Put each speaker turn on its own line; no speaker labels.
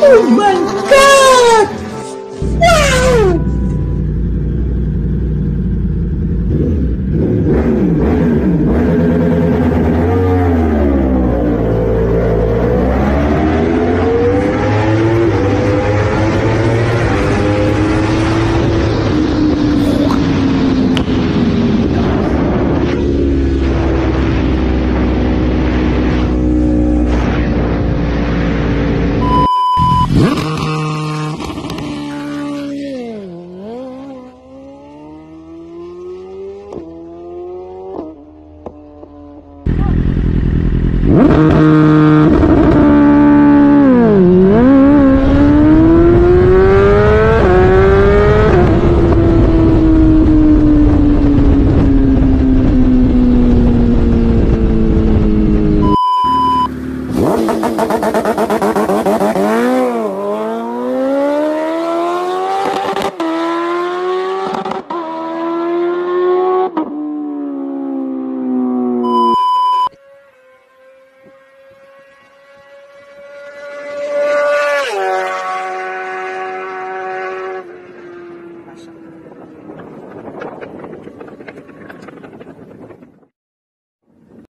Oh my God! Ha ha ha ha!